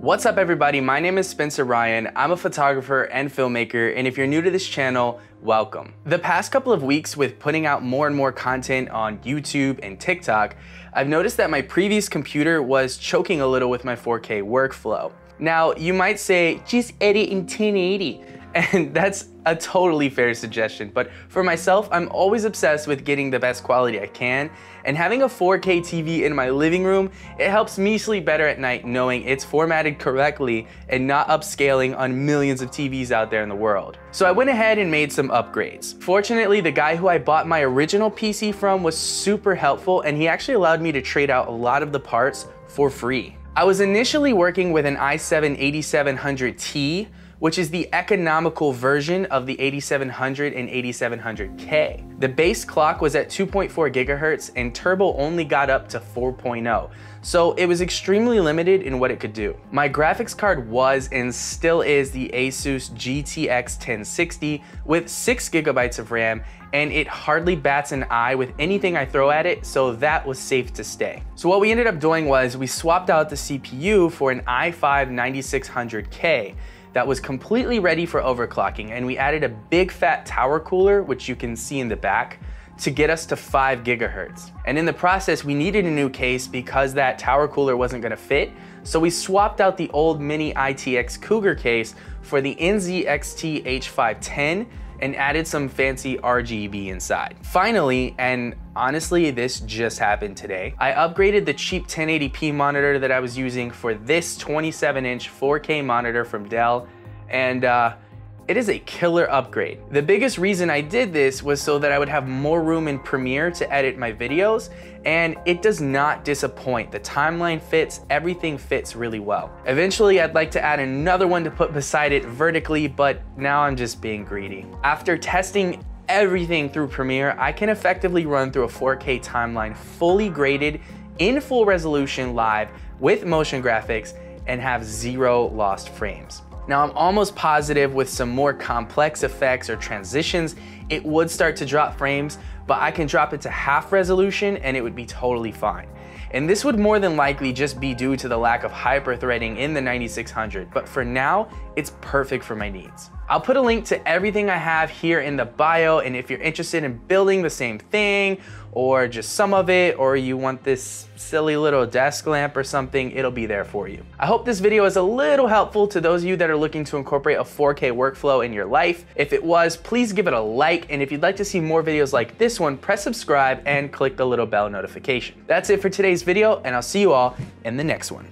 What's up everybody, my name is Spencer Ryan. I'm a photographer and filmmaker, and if you're new to this channel, welcome. The past couple of weeks with putting out more and more content on YouTube and TikTok, I've noticed that my previous computer was choking a little with my 4K workflow. Now, you might say, just edit in 1080. And that's a totally fair suggestion, but for myself, I'm always obsessed with getting the best quality I can, and having a 4K TV in my living room, it helps me sleep better at night knowing it's formatted correctly and not upscaling on millions of TVs out there in the world. So I went ahead and made some upgrades. Fortunately, the guy who I bought my original PC from was super helpful and he actually allowed me to trade out a lot of the parts for free. I was initially working with an i7-8700T, which is the economical version of the 8700 and 8700K. The base clock was at 2.4 gigahertz and turbo only got up to 4.0, so it was extremely limited in what it could do. My graphics card was and still is the Asus GTX 1060 with 6 gigabytes of RAM and it hardly bats an eye with anything I throw at it, so that was safe to stay. So what we ended up doing was we swapped out the CPU for an i5 9600K that was completely ready for overclocking and we added a big fat tower cooler, which you can see in the back, to get us to 5 gigahertz. And in the process, we needed a new case because that tower cooler wasn't gonna fit, so we swapped out the old mini ITX Cougar case for the NZXT H510 and added some fancy RGB inside. Finally, and honestly, this just happened today, I upgraded the cheap 1080p monitor that I was using for this 27 inch 4K monitor from Dell, and uh, it is a killer upgrade. The biggest reason I did this was so that I would have more room in Premiere to edit my videos, and it does not disappoint. The timeline fits, everything fits really well. Eventually, I'd like to add another one to put beside it vertically, but now I'm just being greedy. After testing everything through Premiere, I can effectively run through a 4K timeline fully graded in full resolution live with motion graphics and have zero lost frames. Now I'm almost positive with some more complex effects or transitions, it would start to drop frames, but I can drop it to half resolution and it would be totally fine. And this would more than likely just be due to the lack of hyper-threading in the 9600, but for now, it's perfect for my needs. I'll put a link to everything I have here in the bio, and if you're interested in building the same thing, or just some of it, or you want this silly little desk lamp or something, it'll be there for you. I hope this video is a little helpful to those of you that are looking to incorporate a 4K workflow in your life. If it was, please give it a like, and if you'd like to see more videos like this one, press subscribe and click the little bell notification. That's it for today's video, and I'll see you all in the next one.